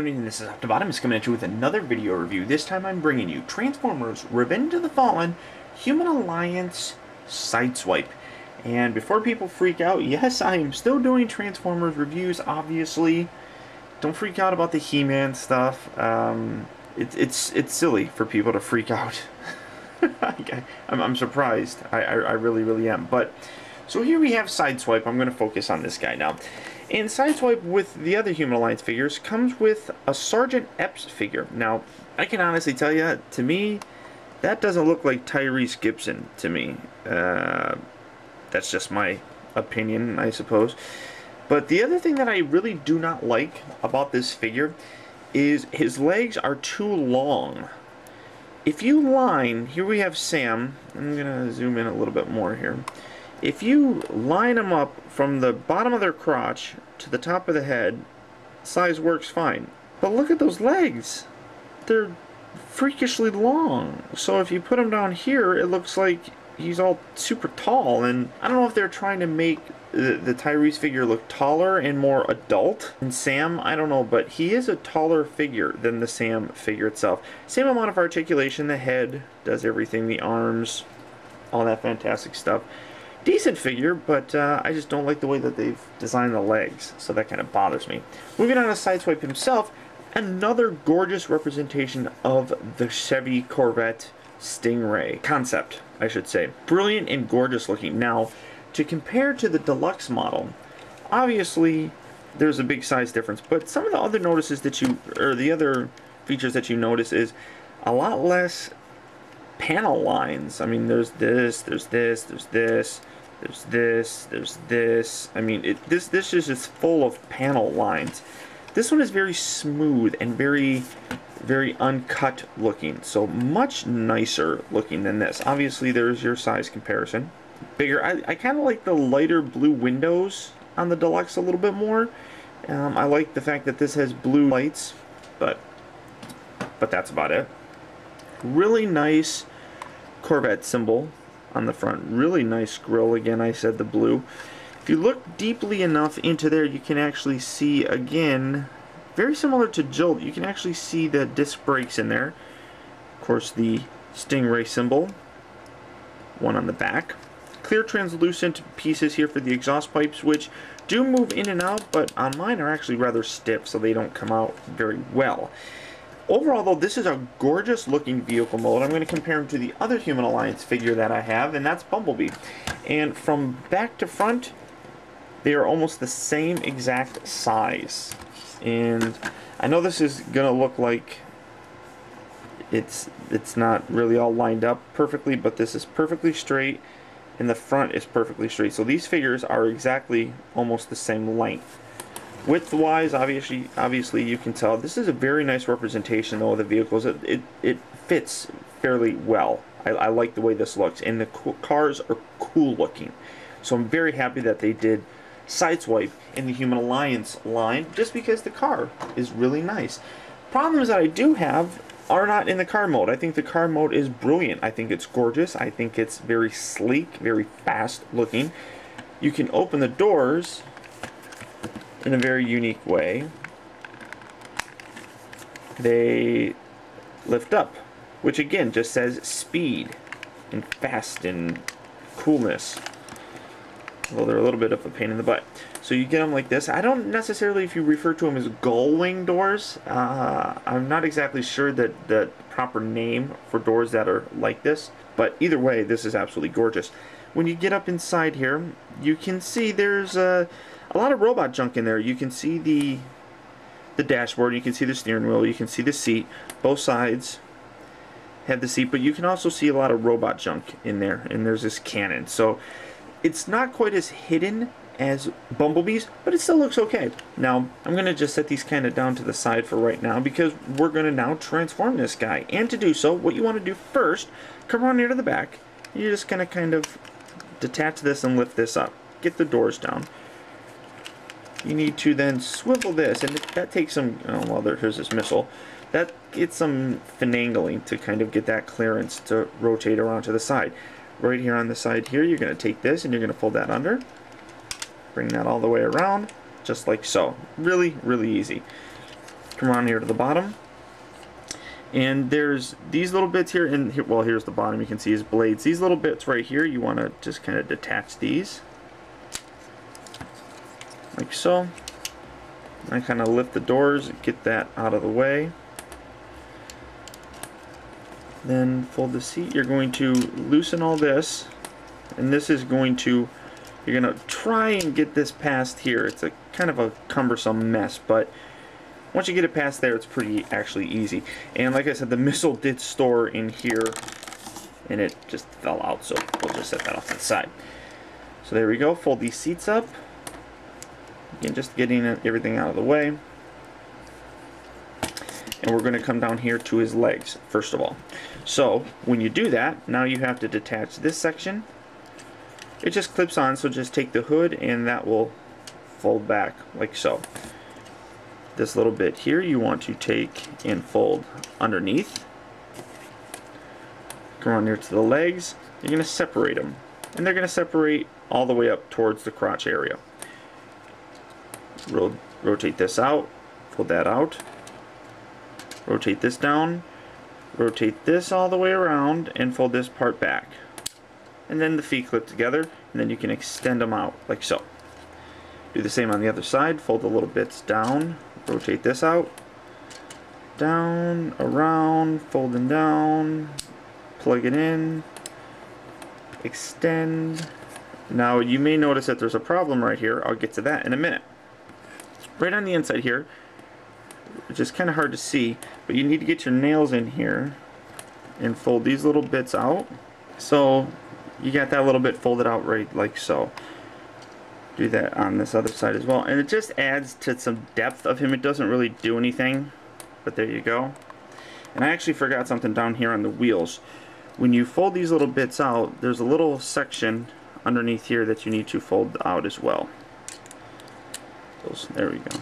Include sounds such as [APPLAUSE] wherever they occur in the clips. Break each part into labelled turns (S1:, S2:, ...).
S1: tuning in. This is Optibotimus. Is coming at you with another video review. This time I'm bringing you Transformers Revenge of the Fallen Human Alliance Sideswipe. And before people freak out, yes, I am still doing Transformers reviews, obviously. Don't freak out about the He-Man stuff. Um, it, it's it's silly for people to freak out. [LAUGHS] I'm, I'm surprised. I, I, I really, really am. But, so here we have Sideswipe. I'm going to focus on this guy now. And Sideswipe with the other Human Alliance figures comes with a Sergeant Epps figure. Now, I can honestly tell you, to me, that doesn't look like Tyrese Gibson to me. Uh, that's just my opinion, I suppose. But the other thing that I really do not like about this figure is his legs are too long. If you line, here we have Sam. I'm going to zoom in a little bit more here. If you line them up from the bottom of their crotch to the top of the head, size works fine. But look at those legs. They're freakishly long. So if you put him down here, it looks like he's all super tall. And I don't know if they're trying to make the, the Tyrese figure look taller and more adult. And Sam, I don't know, but he is a taller figure than the Sam figure itself. Same amount of articulation, the head does everything, the arms, all that fantastic stuff decent figure, but uh, I just don't like the way that they've designed the legs, so that kind of bothers me. Moving on to Sideswipe himself, another gorgeous representation of the Chevy Corvette Stingray concept, I should say. Brilliant and gorgeous looking. Now, to compare to the deluxe model, obviously there's a big size difference, but some of the other notices that you, or the other features that you notice is a lot less panel lines. I mean, there's this, there's this, there's this, there's this, there's this. I mean, it, this this is just full of panel lines. This one is very smooth and very, very uncut looking. So much nicer looking than this. Obviously, there's your size comparison. Bigger. I, I kind of like the lighter blue windows on the Deluxe a little bit more. Um, I like the fact that this has blue lights, but but that's about it. Really nice Corvette symbol on the front. Really nice grill. Again, I said the blue. If you look deeply enough into there, you can actually see, again, very similar to Jolt, you can actually see the disc brakes in there. Of course, the Stingray symbol, one on the back. Clear translucent pieces here for the exhaust pipes, which do move in and out, but on mine are actually rather stiff, so they don't come out very well. Overall, though, this is a gorgeous looking vehicle mode. I'm going to compare him to the other Human Alliance figure that I have, and that's Bumblebee. And from back to front, they are almost the same exact size. And I know this is going to look like it's it's not really all lined up perfectly, but this is perfectly straight, and the front is perfectly straight. So these figures are exactly almost the same length. Width-wise, obviously, obviously you can tell this is a very nice representation though of the vehicles. It it, it fits fairly well. I, I like the way this looks, and the cars are cool looking. So I'm very happy that they did Sideswipe in the Human Alliance line, just because the car is really nice. Problems that I do have are not in the car mode. I think the car mode is brilliant. I think it's gorgeous. I think it's very sleek, very fast looking. You can open the doors in a very unique way. They lift up, which again just says speed and fast and coolness. Well, they're a little bit of a pain in the butt. So you get them like this. I don't necessarily, if you refer to them as gull wing doors, uh, I'm not exactly sure that the proper name for doors that are like this. But either way, this is absolutely gorgeous. When you get up inside here, you can see there's a, a lot of robot junk in there. You can see the the dashboard, you can see the steering wheel, you can see the seat. Both sides have the seat, but you can also see a lot of robot junk in there. And there's this cannon. So it's not quite as hidden as Bumblebee's, but it still looks okay. Now, I'm going to just set these kind of down to the side for right now because we're going to now transform this guy. And to do so, what you want to do first, come around here to the back. You're just going to kind of detach this and lift this up. Get the doors down you need to then swivel this, and that takes some, oh, well, there's this missile. That gets some finagling to kind of get that clearance to rotate around to the side. Right here on the side here, you're going to take this and you're going to fold that under. Bring that all the way around, just like so. Really, really easy. Come around here to the bottom. And there's these little bits here, and well, here's the bottom. You can see his blades. These little bits right here, you want to just kind of detach these. Like so. I kind of lift the doors, get that out of the way. Then fold the seat. You're going to loosen all this. And this is going to, you're going to try and get this past here. It's a kind of a cumbersome mess, but once you get it past there, it's pretty actually easy. And like I said, the [LAUGHS] missile did store in here, and it just fell out, so we'll just set that off to the side. So there we go. Fold these seats up. Again, just getting everything out of the way. And we're going to come down here to his legs, first of all. So, when you do that, now you have to detach this section. It just clips on, so just take the hood and that will fold back like so this little bit here you want to take and fold underneath. Come on near to the legs. You're going to separate them. And they're going to separate all the way up towards the crotch area. Ro rotate this out. Fold that out. Rotate this down. Rotate this all the way around and fold this part back. And then the feet clip together and then you can extend them out like so. Do the same on the other side. Fold the little bits down rotate this out, down, around, folding down, plug it in, extend. Now you may notice that there's a problem right here. I'll get to that in a minute. Right on the inside here, it's just kind of hard to see, but you need to get your nails in here and fold these little bits out. So you got that little bit folded out right like so do that on this other side as well. And it just adds to some depth of him. It doesn't really do anything, but there you go. And I actually forgot something down here on the wheels. When you fold these little bits out, there's a little section underneath here that you need to fold out as well. Those, there we go.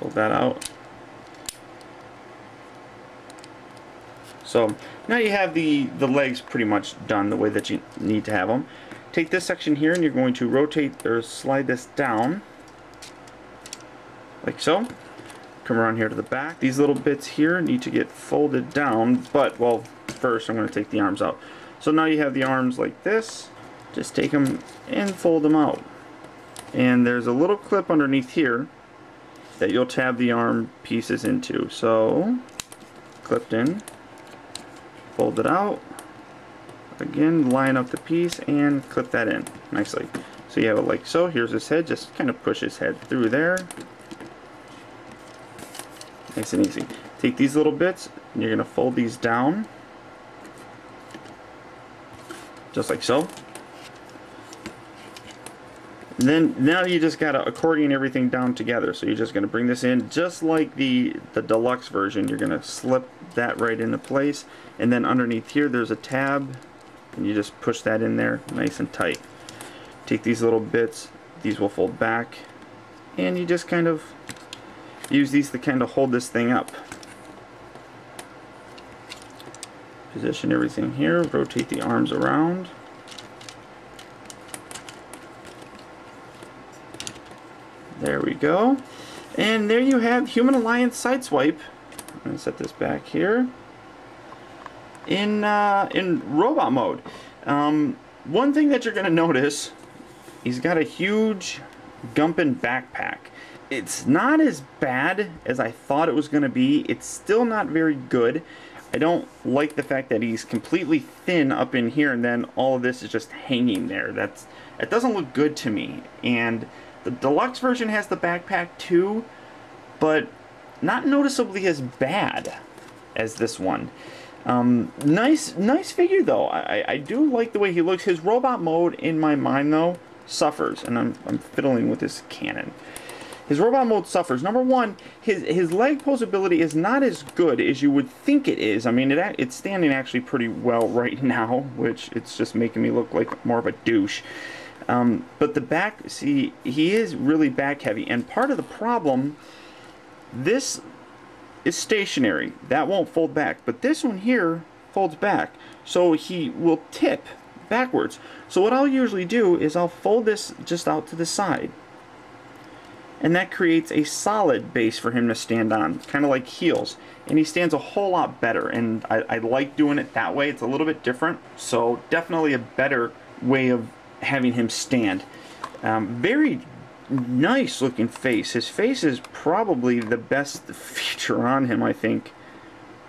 S1: Fold that out. So now you have the, the legs pretty much done the way that you need to have them take this section here and you're going to rotate or slide this down. Like so. Come around here to the back. These little bits here need to get folded down but well first I'm going to take the arms out. So now you have the arms like this. Just take them and fold them out and there's a little clip underneath here that you'll tab the arm pieces into. So clipped in fold it out. Again line up the piece and clip that in nicely. So you have it like so. Here's his head. Just kind of push his head through there. Nice and easy. Take these little bits and you're gonna fold these down. Just like so then now you just gotta accordion everything down together. So you're just gonna bring this in just like the the deluxe version. You're gonna slip that right into place. And then underneath here there's a tab and you just push that in there nice and tight. Take these little bits these will fold back and you just kind of use these to kind of hold this thing up. Position everything here rotate the arms around there we go and there you have Human Alliance Sideswipe I'm going to set this back here in uh, in robot mode. Um, one thing that you're going to notice, he's got a huge Gumpin backpack. It's not as bad as I thought it was going to be. It's still not very good. I don't like the fact that he's completely thin up in here and then all of this is just hanging there. That's It doesn't look good to me. And the deluxe version has the backpack too, but not noticeably as bad as this one. Um, nice, nice figure though. I, I do like the way he looks. His robot mode, in my mind though, suffers, and I'm, I'm fiddling with this cannon. His robot mode suffers. Number one, his his leg posability is not as good as you would think it is. I mean, it, it's standing actually pretty well right [LAUGHS] now, which it's just making me look like more of a douche. Um, but the back, see, he is really back heavy, and part of the problem, this is stationary. That won't fold back. But this one here folds back. So he will tip backwards. So what I'll usually do is I'll fold this just out to the side. and that creates a solid base for him to stand on, kind of like heels. And he stands a whole lot better, and I, I like doing it that way. It's a little bit different, so definitely a better way of having him stand. Um, very nice looking face. His face is probably the best [LAUGHS] feature on him, I think.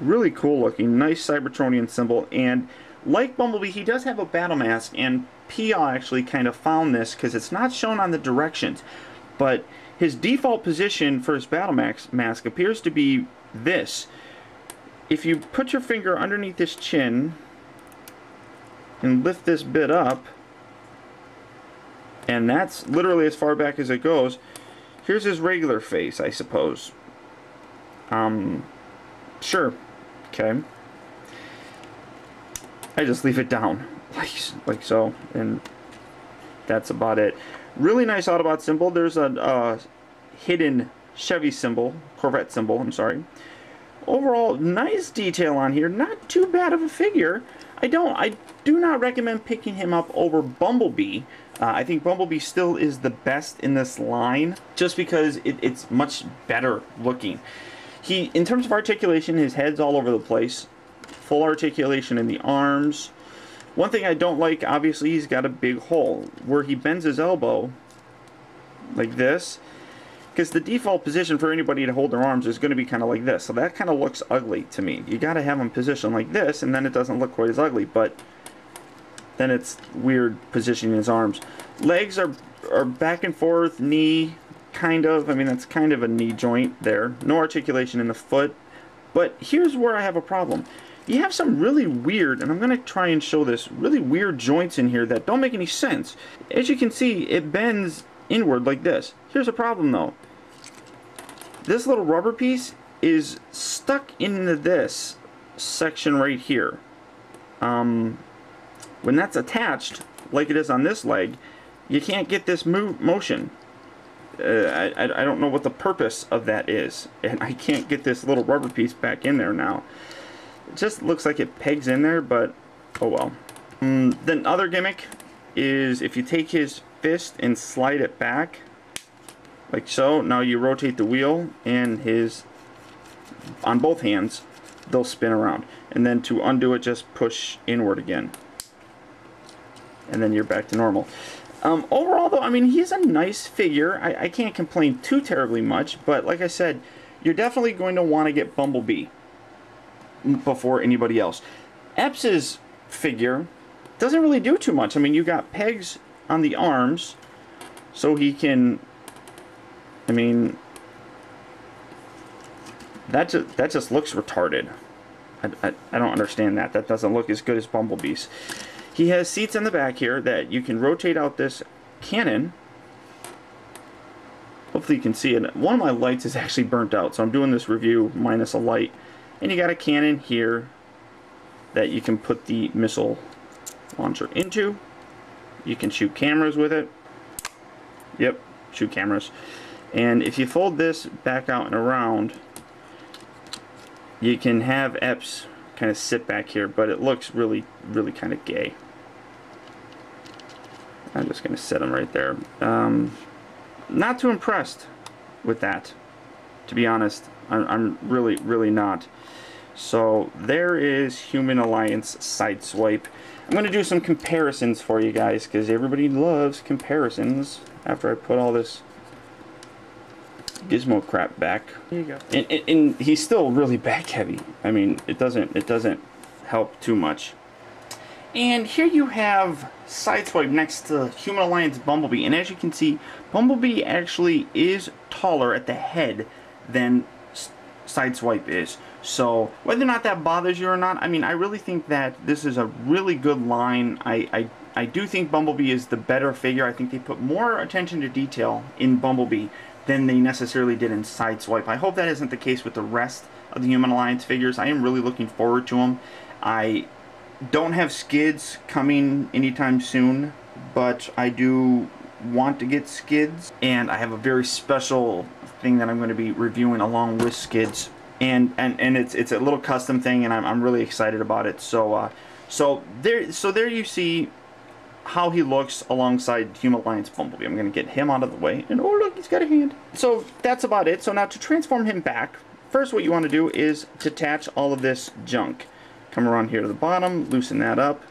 S1: Really cool looking, nice Cybertronian symbol, and like Bumblebee, he does have a battle mask, and PL actually kind of found this because it's not shown on the directions, but his default position for his battle mask appears to be this. If you put your finger underneath his chin and lift this bit up, and that's literally as far back as it goes, here's his regular face, I suppose. Um, sure, okay. I just leave it down, [LAUGHS] like, like so, and that's about it. Really nice Autobot symbol. There's a uh, hidden Chevy symbol, Corvette symbol, I'm sorry. Overall, nice detail on here. Not too bad of a figure. I don't, I do not recommend picking him up over Bumblebee. Uh, I think Bumblebee still is the best in this line, just because it, it's much better looking. He, in terms of articulation, his head's all over the place. Full articulation in the arms, one thing I don't like, obviously, he's got a big hole. Where he bends his elbow, like this, because the default position for anybody to hold their arms is going to be kind of like this. So that kind of looks ugly to me. You got to have them positioned like this, and then it doesn't look quite as ugly, but then it's weird positioning his arms. Legs are, are back and forth, knee, kind of. I mean, that's kind of a knee joint there. No articulation in the foot. But here's where I have a problem you have some really weird, and I'm going to try and show this, really weird joints in here that don't make any sense. As you can see, it bends inward like this. Here's a problem though. This little rubber piece is stuck into this section right here. Um, when that's attached, like it is on this leg, you can't get this move motion. Uh, I, I don't know what the purpose of that is, and I can't get this little rubber piece back in there now. It just looks like it pegs in there, but oh well. Mm, the other gimmick is if you take his fist and slide it back, like so, now you rotate the wheel and his, on both hands, they'll spin around. And then to undo it, just push inward again. And then you're back to normal. Um, overall, though, I mean, he's a nice figure. I, I can't complain too terribly much, but like I said, you're definitely going to want to get Bumblebee before anybody else. Epps' figure doesn't really do too much. I mean, you got pegs on the arms, so he can. I mean, that just, that just looks retarded. I, I, I don't understand that. That doesn't look as good as Bumblebee's. He has seats in the back here that you can rotate out this cannon. Hopefully you can see it. One of my lights is actually burnt out, so I'm doing this review minus a light. And you got a cannon here that you can put the missile launcher into. You can shoot cameras with it. Yep, shoot cameras. And if you fold this back out and around, you can have Epps kind of sit back here, but it looks really, really kind of gay. I'm just going to set them right there. Um, not too impressed with that, to be honest. I'm, I'm really, really not. So there is Human Alliance Sideswipe. I'm going to do some comparisons for you guys because everybody loves comparisons after I put all this gizmo crap back.
S2: Here you go.
S1: And, and, and, he's still really back heavy. I mean, it doesn't it doesn't help too much. And here you have Sideswipe next to Human Alliance Bumblebee. And as you can see, Bumblebee actually is taller at the head than Sideswipe is. So whether or not that bothers you or not, I mean, I really think that this is a really good line. I, I, I do think Bumblebee is the better figure. I think they put more attention to detail in Bumblebee than they necessarily did in Sideswipe. I hope that isn't the case with the rest of the Human Alliance figures. I am really looking forward to them. I don't have skids coming anytime soon, but I do want to get skids. And I have a very special thing that I'm going to be reviewing along with skids and and and it's it's a little custom thing, and I'm I'm really excited about it. So uh, so there so there you see how he looks alongside Human Alliance Bumblebee. I'm going to get him out of the way. And oh, look, he's got a hand. So that's about it. So now to transform him back, first what you want to do is detach all of this junk. Come around here to the bottom, loosen that up.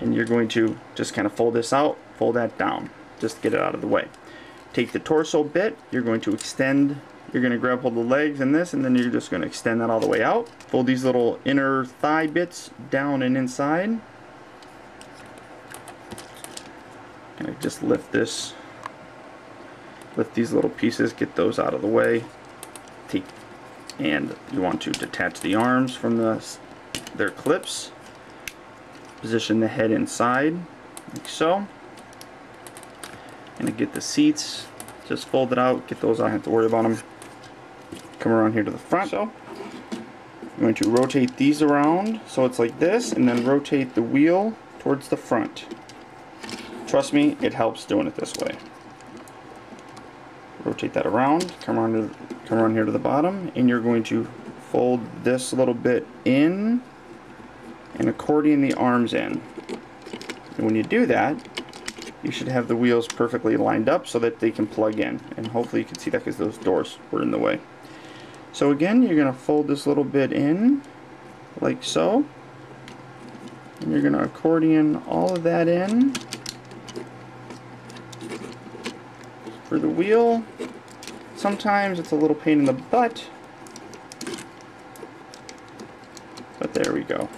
S1: And you're going to just kind of fold this out, fold that down. Just get it out of the way. Take the torso bit, you're going to extend you're going to grab hold of the legs and this, and then you're just going to extend that all the way out. Fold these little inner thigh bits down and inside. And just lift this, lift these little pieces, get those out of the way. Take, and you want to detach the arms from the their clips. Position the head inside, like so. And get the seats, just fold it out, get those, I don't have to worry about them come around here to the front. So I'm going to rotate these around so it's like this and then rotate the wheel towards the front. Trust me, it helps doing it this way. Rotate that around, come around, to, come around here to the bottom, and you're going to fold this little bit in and accordion the arms in. And when you do that, you should have the wheels perfectly lined up so that they can plug in. And hopefully you can see that because those doors were in the way. So again, you're going to fold this little bit in, like so. And you're going to accordion all of that in. For the wheel, sometimes it's a little pain in the butt. But there we go.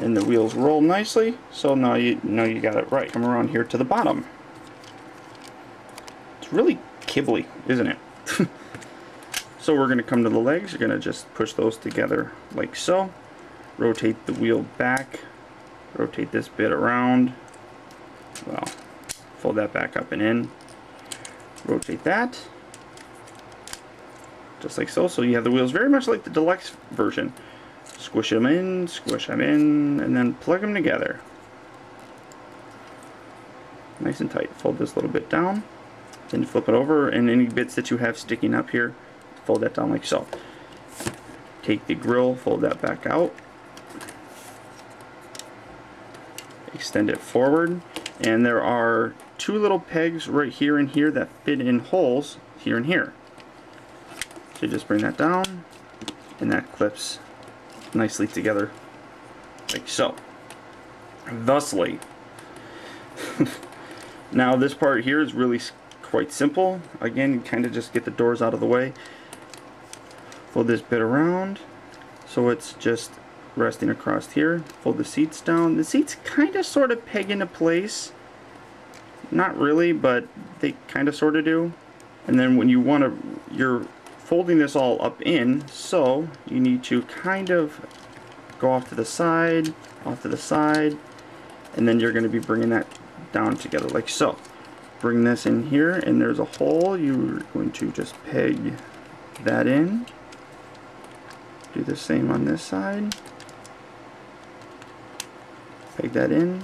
S1: And the wheels roll nicely, so now you know you got it right. Come around here to the bottom. It's really kibbly, isn't it? [LAUGHS] So we're going to come to the legs. You're going to just push those together like so. Rotate the wheel back. Rotate this bit around. Well, fold that back up and in. Rotate that. Just like so. So you have the wheels very much like the deluxe version. Squish them in, squish them in, and then plug them together. Nice and tight. Fold this little bit down. Then flip it over, and any bits that you have sticking up here, fold that down like so. Take the grill, fold that back out. Extend it forward. And there are two little pegs right here and here that fit in holes here and here. So just bring that down and that clips nicely together like so. Thusly. [LAUGHS] now this part here is really quite simple. Again, you kind of just get the doors out of the way fold this bit around so it's just resting across here fold the seats down the seats kind of sort of peg into place not really but they kind of sort of do. And then when you want to you're folding this all up in so you need to kind of go off to the side off to the side and then you're going to be bringing that down together like so. Bring this in here and there's a hole. You're going to just peg that in. Do the same on this side. Peg that in,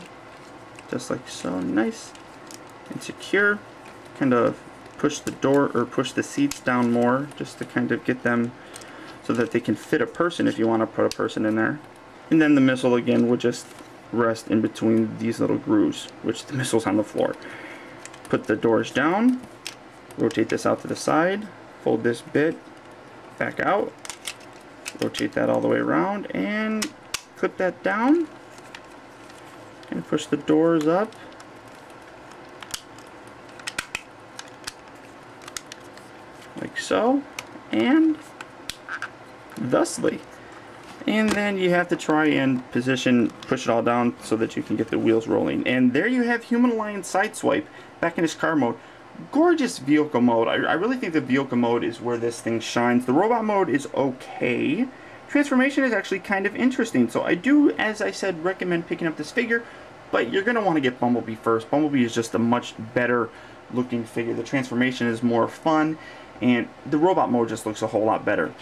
S1: just like so, nice and secure. Kind of push the door or push the seats down more just to kind of get them so that they can fit a person if you want to put a person in there. And then the missile again would just rest in between these little grooves, which the [LAUGHS] missile's on the floor. Put the doors down, rotate this out to the side, fold this bit back out, rotate that all the way around and clip that down and push the doors up like so and thusly and then you have to try and position push it all down so that you can get the wheels rolling and there you have Human Alliance Sideswipe back in his car mode gorgeous vehicle mode. I, I, really think the vehicle mode is where this thing shines. The robot mode is okay. Transformation is actually kind of interesting. So I do, as I said, recommend picking up this figure, but you're going to want to get Bumblebee first. Bumblebee is just a much better looking figure. The transformation is more fun, and the robot mode just looks a whole lot better.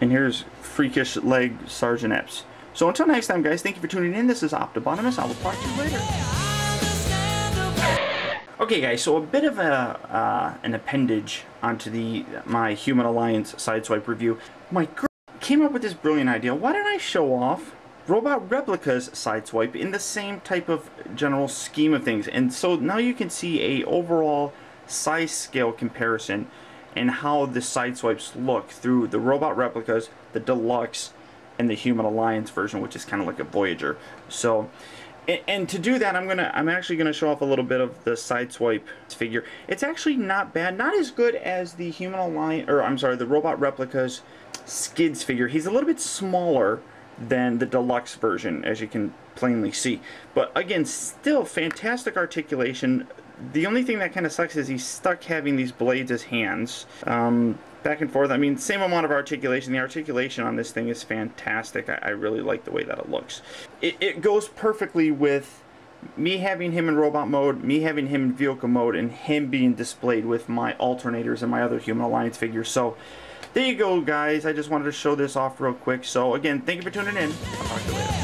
S1: And here's freakish leg Sergeant Epps. So until next time, guys, thank you for tuning in. This is Optibotimus. I will talk to you later. Okay guys, so a bit of a uh, an appendage onto the my Human Alliance Sideswipe review. My girl came up with this brilliant idea. Why don't I show off Robot Replicas Sideswipe in the same type of general scheme of things. And so now you can see a overall size scale comparison and how the Sideswipes look through the Robot Replicas, the Deluxe, and the Human Alliance version, which is kind of like a Voyager. So and, and to do that, I'm gonna I'm actually gonna show off a little bit of the sideswipe figure. It's actually not bad, not as good as the Human Alliance, or I'm sorry, the Robot Replicas Skids figure. He's a little bit smaller than the deluxe version, as you can plainly see. But again, still fantastic articulation. The only thing that kind of sucks is he's stuck having these blades as hands. Um, back and forth. I mean, same amount of articulation. The articulation on this thing is fantastic. I, I really like the way that it looks. It, it, goes perfectly with me having him in robot mode, me having him in vehicle mode, and him being displayed with my alternators and my other Human Alliance figures. So, there you go, guys. I just wanted to show this off real quick. So, again, thank you for tuning in.